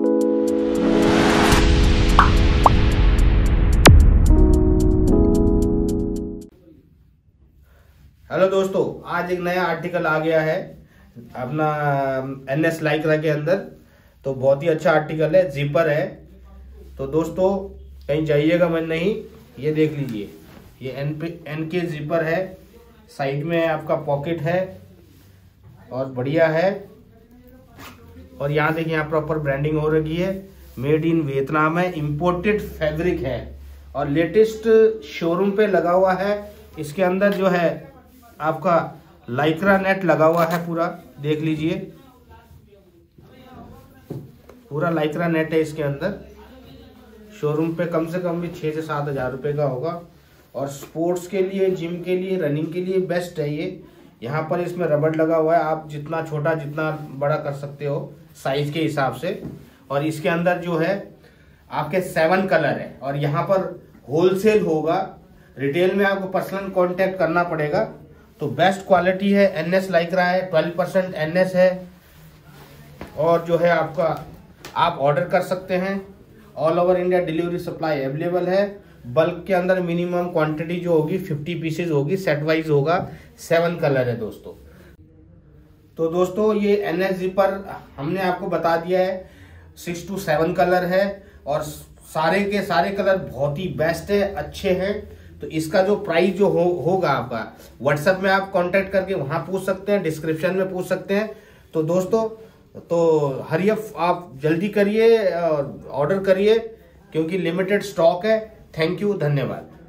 Hello दोस्तों, आज एक नया आर्टिकल आ गया है अपना एन एस लाइक्रा के अंदर। तो बहुत ही अच्छा आर्टिकल है जिपर है। तो दोस्तों, कहीं जाइएगा मैं नहीं, ये देख लीजिए। ये एन पे एन के जिपर है साइड में आपका पॉकेट है और बढ़िया है। और यहाँ देखिए, यहाँ प्रॉपर ब्रांडिंग हो रखी है। मेड इन वियतनाम है इम्पोर्टेड फैब्रिक है। और लेटेस्ट शोरूम पे लगा हुआ है। इसके अंदर जो है, आपका लाइक्रा नेट लगा हुआ है पूरा, देख लीजिए। पूरा लाइक्रा नेट है इसके अंदर। शोरूम पे कम से कम भी छः से सात हज़ार रुपये का होगा। और स्पोर्ट्स के लिए जिम के लिए रनिंग के लिए बेस्ट है ये। यहाँ पर इसमें रबड़ लगा हुआ है। आप जितना छोटा, जितना बड़ा कर सकते हो साइज़ के हिसाब से। और इसके अंदर जो है, आपके सेवन कलर है। और यहाँ पर होलसेल होगा। रिटेल में आपको पर्सनल कांटेक्ट करना पड़ेगा। तो बेस्ट क्वालिटी है एन एस लाइक रहा है ट्वेल्व परसेंट एन एस है। और जो है आपका, आप ऑर्डर कर सकते हैं। All over India delivery supply available है। बल्क के अंदर मिनिमम क्वांटिटी जो होगी 50 पीसेज होगी सेट वाइज होगा सेवन कलर है दोस्तों। तो दोस्तों ये एन एस पर हमने आपको बता दिया है सिक्स टू सेवन कलर है और सारे के सारे कलर बहुत ही बेस्ट है अच्छे हैं। तो इसका जो प्राइस जो हो, होगा आपका व्हाट्सएप में आप कांटेक्ट करके वहाँ पूछ सकते हैं डिस्क्रिप्शन में पूछ सकते हैं। तो दोस्तों तो हरियफ आप जल्दी करिए और ऑर्डर करिए क्योंकि लिमिटेड स्टॉक है। थैंक यू धन्यवाद।